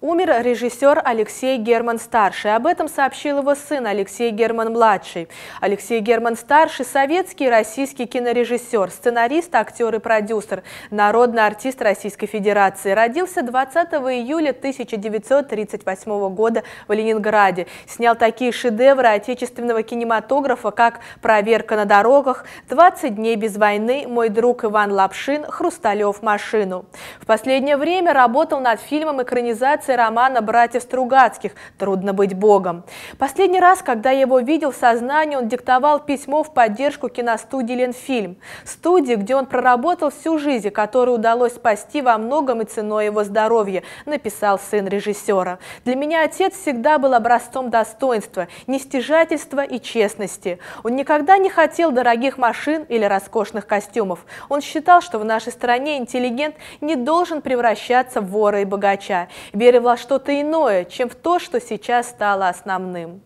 Умер режиссер Алексей Герман-старший. Об этом сообщил его сын Алексей Герман-младший. Алексей Герман-старший – советский и российский кинорежиссер, сценарист, актер и продюсер, народный артист Российской Федерации. Родился 20 июля 1938 года в Ленинграде. Снял такие шедевры отечественного кинематографа, как «Проверка на дорогах», «20 дней без войны», «Мой друг Иван Лапшин», «Хрусталев машину». В последнее время работал над фильмом экранизации экранизации романа братьев Стругацких «Трудно быть богом». Последний раз, когда я его видел в сознании, он диктовал письмо в поддержку киностудии «Ленфильм», студии, где он проработал всю жизнь, которую удалось спасти во многом и ценой его здоровья, написал сын режиссера. Для меня отец всегда был образцом достоинства, нестяжательства и честности. Он никогда не хотел дорогих машин или роскошных костюмов. Он считал, что в нашей стране интеллигент не должен превращаться в вора и богача. Верил во что-то иное, чем в то, что сейчас стало основным.